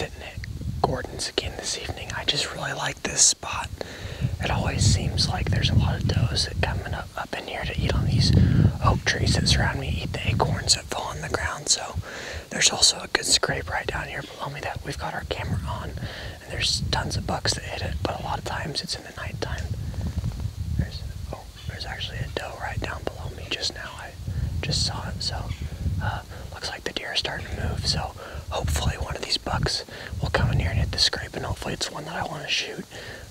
sitting at Gordon's again this evening. I just really like this spot. It always seems like there's a lot of does that coming up, up in here to eat on these oak trees that surround me, eat the acorns that fall on the ground. So there's also a good scrape right down here below me that we've got our camera on. And there's tons of bucks that hit it, but a lot of times it's in the nighttime. There's, oh, there's actually a doe right down below me just now. I just saw it, so uh, looks like the deer are starting to move. So hopefully one of these bucks will come in here and hit the scrape, and hopefully it's one that I want to shoot.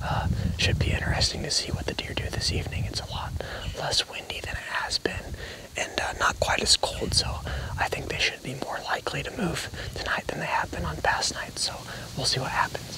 Uh, should be interesting to see what the deer do this evening. It's a lot less windy than it has been, and uh, not quite as cold, so I think they should be more likely to move tonight than they have been on past nights. So we'll see what happens.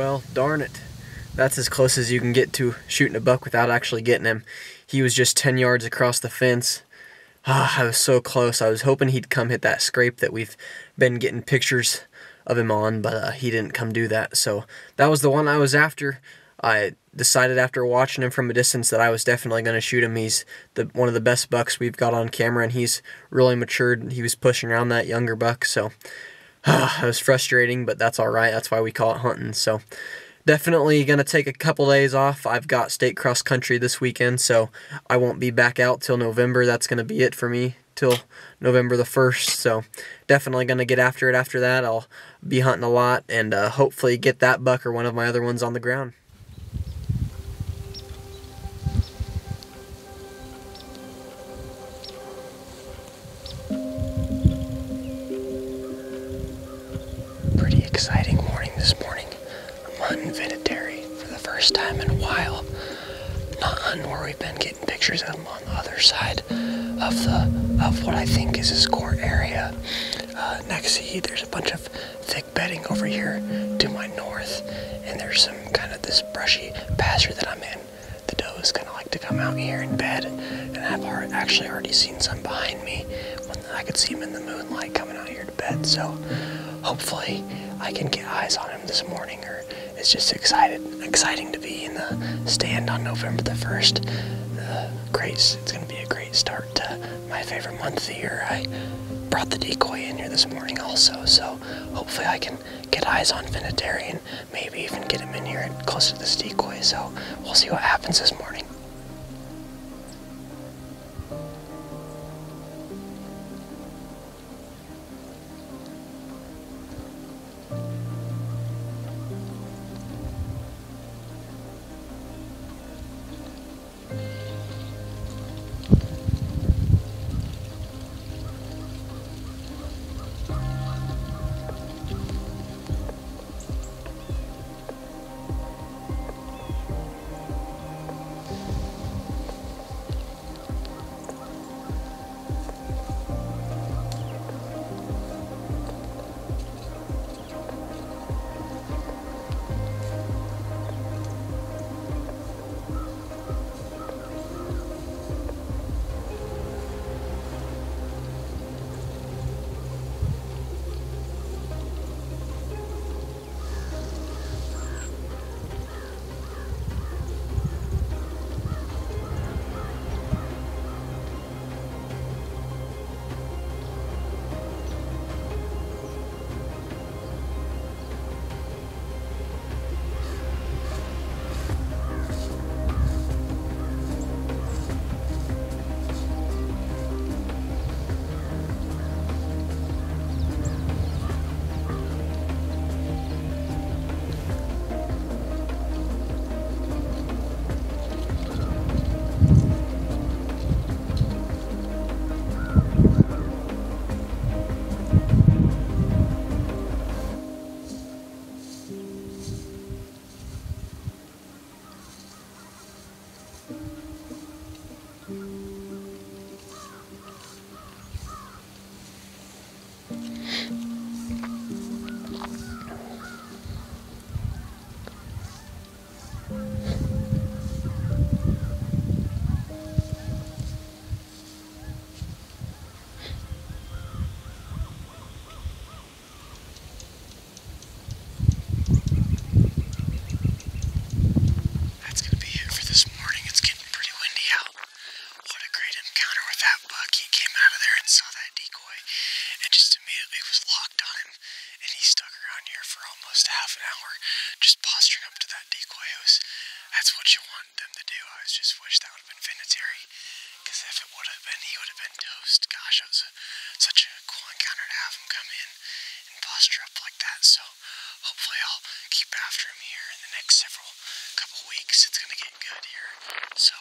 Well, darn it. That's as close as you can get to shooting a buck without actually getting him. He was just 10 yards across the fence. Ah, I was so close. I was hoping he'd come hit that scrape that we've been getting pictures of him on, but uh, he didn't come do that. So that was the one I was after. I decided after watching him from a distance that I was definitely going to shoot him. He's the one of the best bucks we've got on camera, and he's really matured. He was pushing around that younger buck, so it was frustrating, but that's all right. That's why we call it hunting. So definitely going to take a couple days off. I've got state cross country this weekend, so I won't be back out till November. That's going to be it for me till November the 1st. So definitely going to get after it after that. I'll be hunting a lot and uh, hopefully get that buck or one of my other ones on the ground. Exciting morning this morning. I'm hunting Vinatieri for the first time in a while. Not hunting where we've been getting pictures of him on the other side of the of what I think is his core area. Uh, next sea, there's a bunch of thick bedding over here to my north, and there's some kind of this brushy pasture that I'm in. The does kind of like to come out here in bed, and I've actually already seen some behind me when I could see them in the moonlight coming out here to bed. So hopefully I can get eyes on him this morning, or it's just excited, exciting to be in the stand on November the first. Uh, great, it's gonna be a great start to my favorite month of the year. I brought the decoy in here this morning also, so hopefully I can get eyes on Vinatieri and maybe even get him in here close to this decoy. So we'll see what happens this morning. And just immediately was locked on him. And he stuck around here for almost half an hour, just posturing up to that decoy. It was, that's what you want them to do. I just wish that would have been Vinatieri. Because if it would have been, he would have been toast. Gosh, it was a, such a cool encounter to have him come in and posture up like that. So hopefully I'll keep after him here in the next several couple weeks. It's gonna get good here. So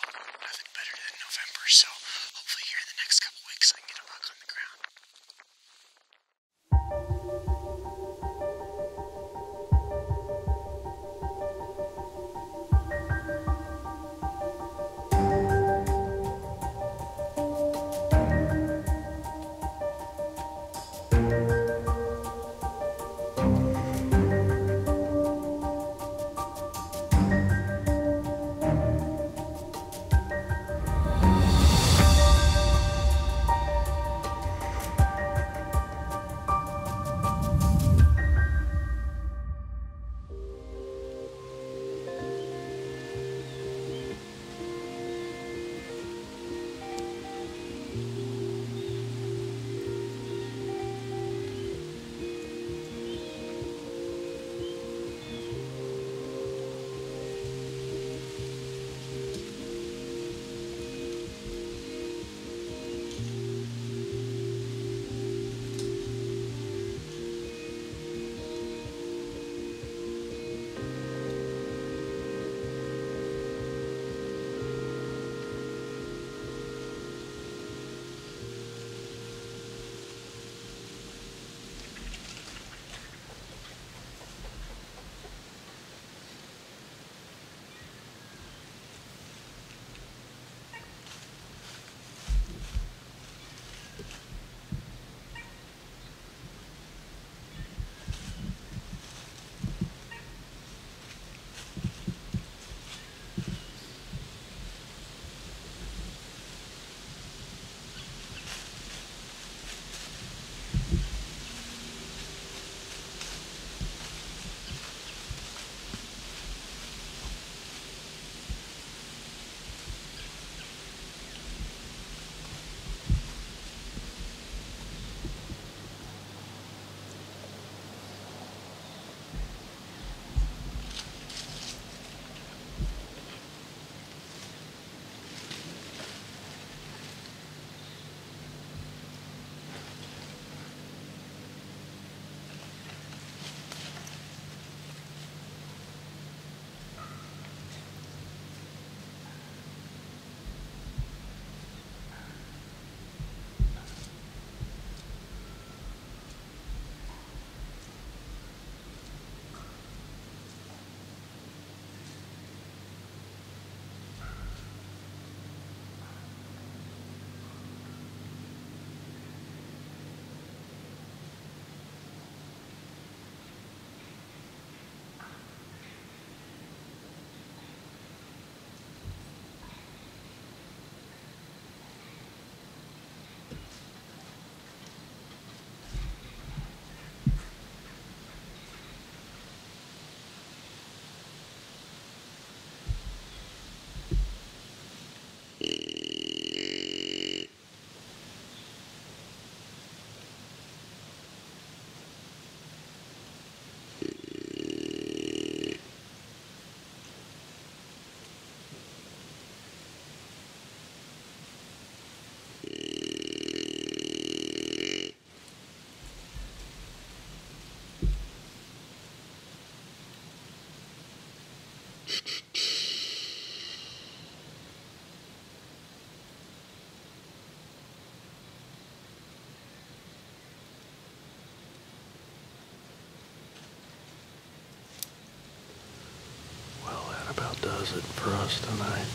does it for us tonight.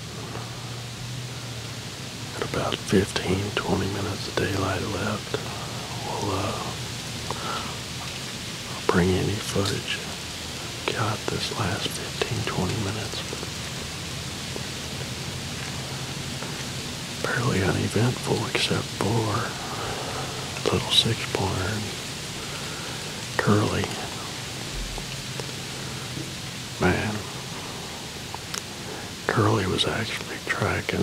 At about 15, 20 minutes of daylight left, we'll uh, bring any footage got this last 15, 20 minutes. Fairly uneventful except for little six pointer and curly. Man, Curly was actually tracking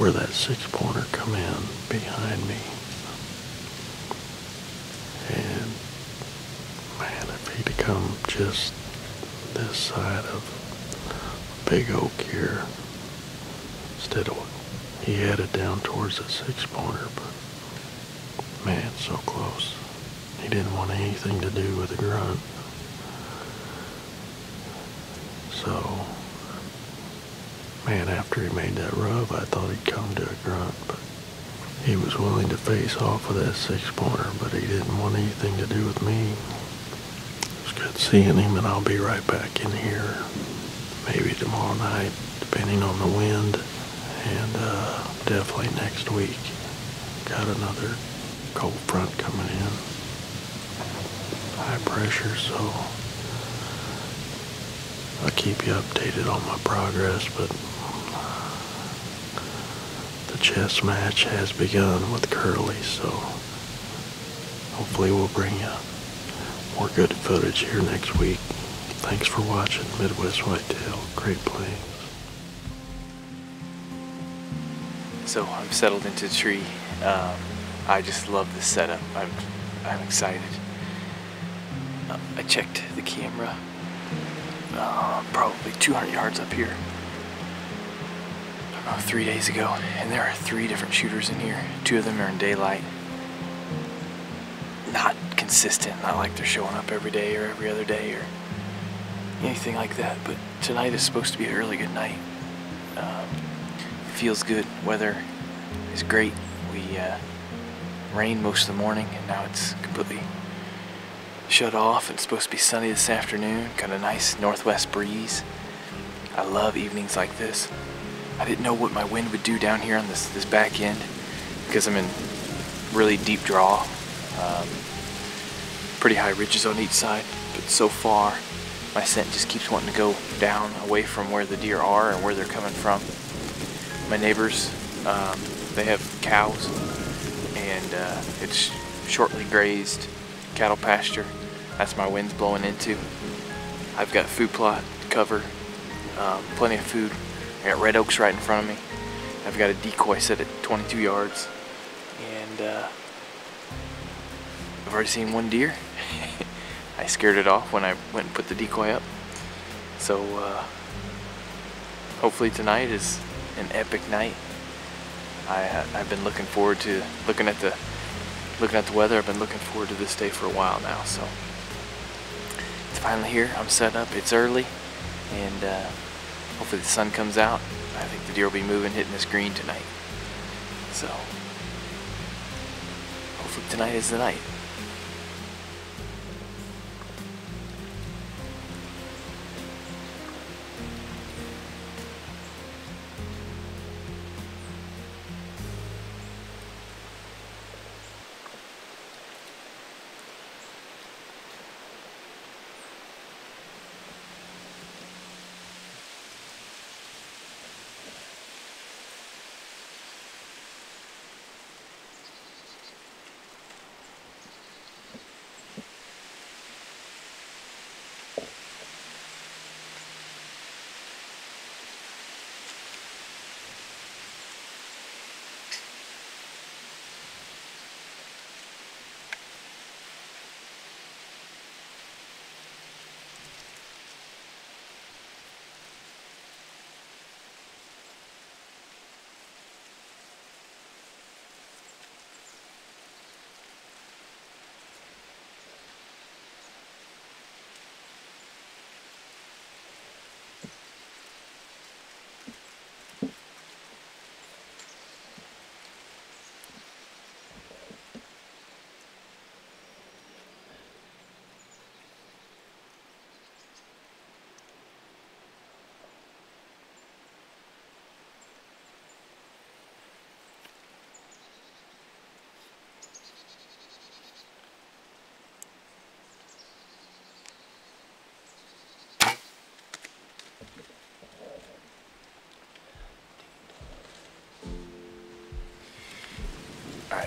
where that six pointer come in behind me. And man, if he'd come just this side of Big Oak here, instead of he headed down towards the six pointer, but man, so close. He didn't want anything to do with the grunt. So, man, after he made that rub, I thought he'd come to a grunt, but he was willing to face off with that six pointer, but he didn't want anything to do with me. It was good seeing him, and I'll be right back in here, maybe tomorrow night, depending on the wind, and uh, definitely next week. Got another cold front coming in, high pressure, so I'll keep you updated on my progress, but chess match has begun with Curly, so hopefully we'll bring you more good footage here next week. Thanks for watching Midwest Whitetail. Great Plains. So I'm settled into the tree. Um, I just love this setup. I'm, I'm excited. Uh, I checked the camera. Uh, probably 200 yards up here. Three days ago, and there are three different shooters in here. Two of them are in daylight. Not consistent, not like they're showing up every day or every other day or anything like that. But tonight is supposed to be a really good night. Um, feels good. Weather is great. We uh, rained most of the morning, and now it's completely shut off. It's supposed to be sunny this afternoon. Got a nice northwest breeze. I love evenings like this. I didn't know what my wind would do down here on this this back end because I'm in really deep draw. Um, pretty high ridges on each side, but so far my scent just keeps wanting to go down away from where the deer are and where they're coming from. My neighbors, um, they have cows, and uh, it's shortly grazed cattle pasture. That's my wind's blowing into. I've got food plot cover, um, plenty of food. I got red oaks right in front of me. I've got a decoy set at 22 yards, and uh, I've already seen one deer. I scared it off when I went and put the decoy up. So uh, hopefully tonight is an epic night. I I've been looking forward to looking at the looking at the weather. I've been looking forward to this day for a while now. So it's finally here. I'm set up. It's early, and uh, hopefully the sun comes out. I think the deer will be moving, hitting this green tonight. So hopefully tonight is the night.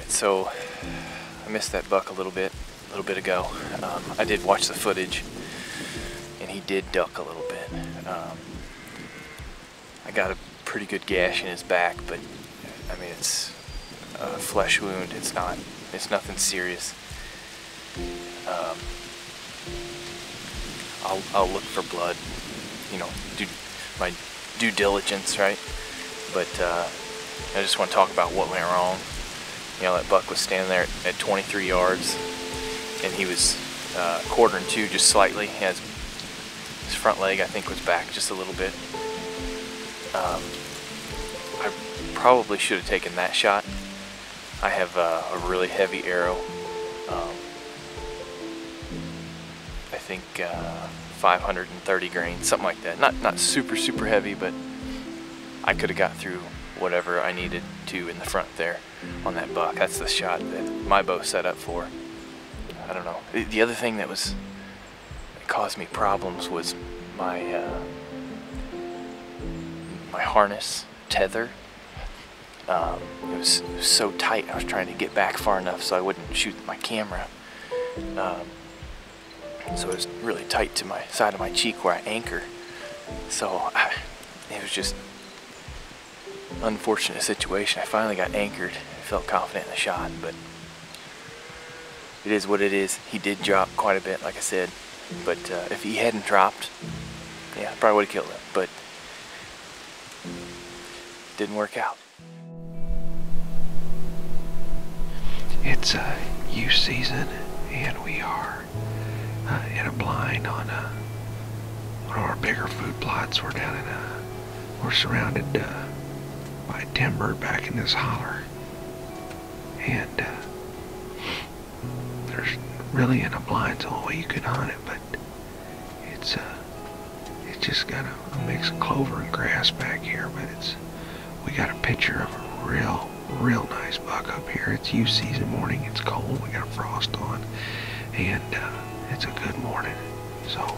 So I missed that buck a little bit, a little bit ago. Um, I did watch the footage, and he did duck a little bit. Um, I got a pretty good gash in his back, but I mean it's a flesh wound. It's not, it's nothing serious. Um, I'll, I'll look for blood, you know, do my due diligence, right? But uh, I just want to talk about what went wrong. You know, that buck was standing there at 23 yards, and he was uh, quartering to just slightly. He has his front leg, I think, was back just a little bit. Um, I probably should have taken that shot. I have uh, a really heavy arrow. Um, I think uh, 530 grains, something like that. Not not super super heavy, but I could have got through whatever I needed to in the front there on that buck. That's the shot that my bow set up for. I don't know. The- The other thing that was that caused me problems was my uh, my harness tether. Um, it, was, it was so tight. I was trying to get back far enough so I wouldn't shoot my camera. Um, so it was really tight to my side of my cheek where I anchor. So I, it was just unfortunate situation. I finally got anchored. Felt confident in the shot, but it is what it is. He did drop quite a bit, like I said. But uh, if he hadn't dropped, yeah, probably would have killed him. But didn't work out. It's uh, youth season, and we are uh, in a blind on uh, one of our bigger food plots. We're down in a, we're surrounded uh, by timber back in this holler, and uh, there's really in a blind the only way you can hunt it, but it's uh, it's just got a, a mix of clover and grass back here, but it's we got a picture of a real, real nice buck up here. It's youth season morning. It's cold. We got a frost on, and uh, it's a good morning. So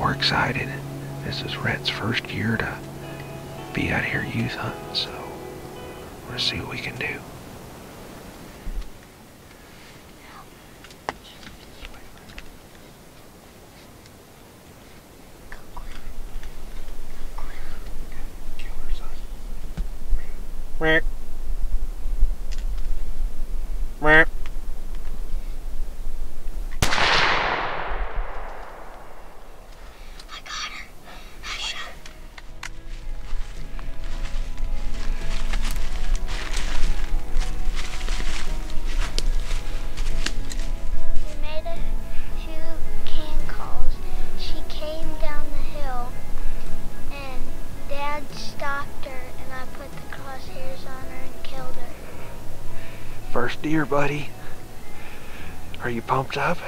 we're excited. This is Rhett's first year to be out here youth hunting. So we're see what we can do. We deer, buddy. Are you pumped up?